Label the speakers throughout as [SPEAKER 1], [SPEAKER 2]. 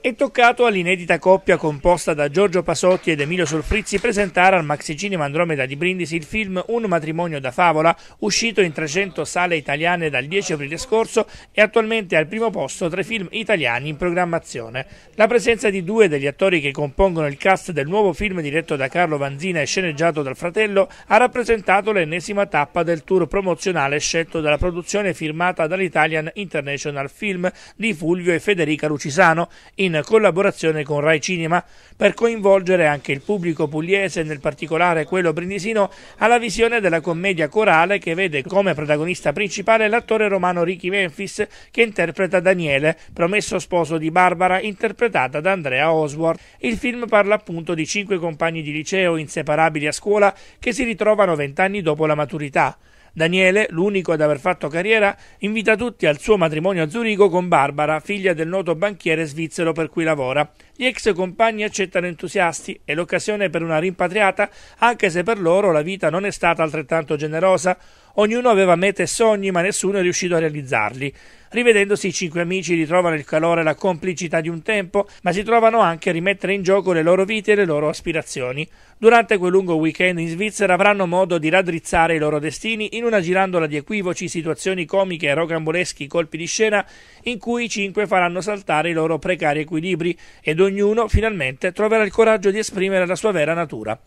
[SPEAKER 1] È toccato all'inedita coppia composta da Giorgio Pasotti ed Emilio Solfrizzi presentare al Maxi Cinema Andromeda di Brindisi il film Un matrimonio da favola, uscito in 300 sale italiane dal 10 aprile scorso e attualmente al primo posto tra i film italiani in programmazione. La presenza di due degli attori che compongono il cast del nuovo film diretto da Carlo Vanzina e sceneggiato dal fratello ha rappresentato l'ennesima tappa del tour promozionale scelto dalla produzione firmata dall'Italian International Film di Fulvio e Federica Lucisano in in collaborazione con Rai Cinema per coinvolgere anche il pubblico pugliese, nel particolare quello brindisino, alla visione della commedia corale che vede come protagonista principale l'attore romano Ricky Memphis che interpreta Daniele, promesso sposo di Barbara, interpretata da Andrea Oswald. Il film parla appunto di cinque compagni di liceo inseparabili a scuola che si ritrovano vent'anni dopo la maturità. Daniele, l'unico ad aver fatto carriera, invita tutti al suo matrimonio a Zurigo con Barbara, figlia del noto banchiere svizzero per cui lavora. Gli ex compagni accettano entusiasti e l'occasione per una rimpatriata, anche se per loro la vita non è stata altrettanto generosa. Ognuno aveva mete e sogni, ma nessuno è riuscito a realizzarli. Rivedendosi i cinque amici ritrovano il calore e la complicità di un tempo, ma si trovano anche a rimettere in gioco le loro vite e le loro aspirazioni. Durante quel lungo weekend in Svizzera avranno modo di raddrizzare i loro destini in una girandola di equivoci, situazioni comiche e rocamboleschi colpi di scena in cui i cinque faranno saltare i loro precari equilibri ed ognuno finalmente troverà il coraggio di esprimere la sua vera natura.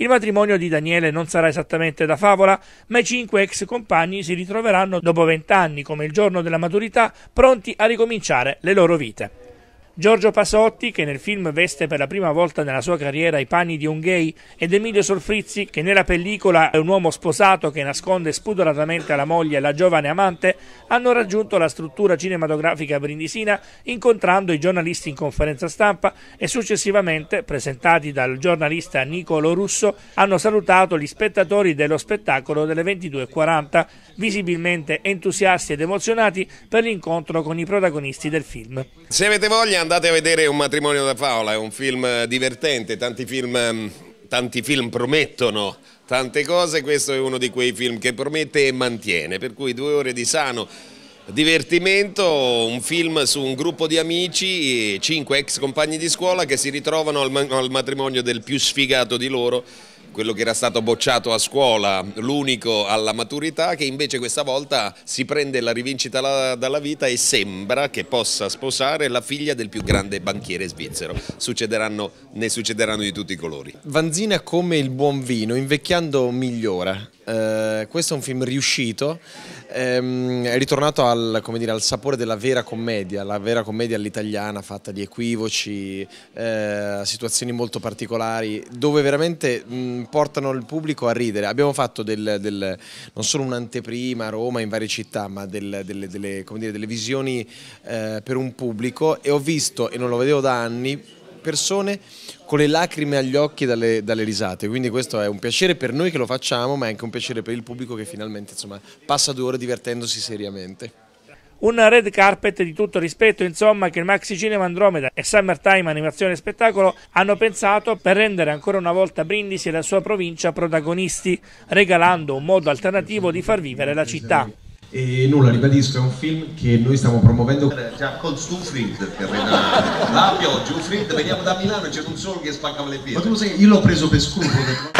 [SPEAKER 1] Il matrimonio di Daniele non sarà esattamente da favola, ma i cinque ex compagni si ritroveranno dopo vent'anni, come il giorno della maturità, pronti a ricominciare le loro vite. Giorgio Pasotti, che nel film veste per la prima volta nella sua carriera i panni di un gay, ed Emilio Solfrizzi, che nella pellicola è un uomo sposato che nasconde spudoratamente alla moglie la giovane amante, hanno raggiunto la struttura cinematografica brindisina incontrando i giornalisti in conferenza stampa e successivamente, presentati dal giornalista Nicolo Russo, hanno salutato gli spettatori dello spettacolo delle 22.40, visibilmente entusiasti ed emozionati per l'incontro con i protagonisti del film.
[SPEAKER 2] Se avete voglia andate a vedere Un matrimonio da favola, è un film divertente, tanti film, tanti film promettono tante cose, questo è uno di quei film che promette e mantiene, per cui due ore di sano divertimento, un film su un gruppo di amici, cinque ex compagni di scuola che si ritrovano al matrimonio del più sfigato di loro quello che era stato bocciato a scuola, l'unico alla maturità, che invece questa volta si prende la rivincita dalla vita e sembra che possa sposare la figlia del più grande banchiere svizzero. Succederanno, ne succederanno di tutti i colori.
[SPEAKER 3] Vanzina come il buon vino, invecchiando migliora. Eh, questo è un film riuscito, ehm, è ritornato al, dire, al, sapore della vera commedia, la vera commedia all'italiana fatta di equivoci, eh, situazioni molto particolari, dove veramente mh, portano il pubblico a ridere. Abbiamo fatto del, del, non solo un'anteprima a Roma in varie città, ma del, delle, delle, dire, delle, visioni eh, per un pubblico e ho visto, e non lo vedevo da anni, persone con le lacrime agli occhi dalle, dalle, risate, quindi questo è un piacere per noi che lo facciamo, ma è anche un piacere per il pubblico che finalmente insomma, passa due ore divertendosi seriamente.
[SPEAKER 1] Un red carpet di tutto rispetto, insomma, che il Maxi Cinema Andromeda e Summertime Animazione Spettacolo hanno pensato per rendere ancora una volta Brindisi e la sua provincia protagonisti, regalando un modo alternativo di far vivere la città.
[SPEAKER 4] E nulla, ribadisco, è un film che noi stiamo promuovendo.
[SPEAKER 5] Già con Stufried per la pioggia, Ufried, veniamo da Milano e c'era un solo che spaccava le piede.
[SPEAKER 4] Ma tu sai, io l'ho preso per scrupolo.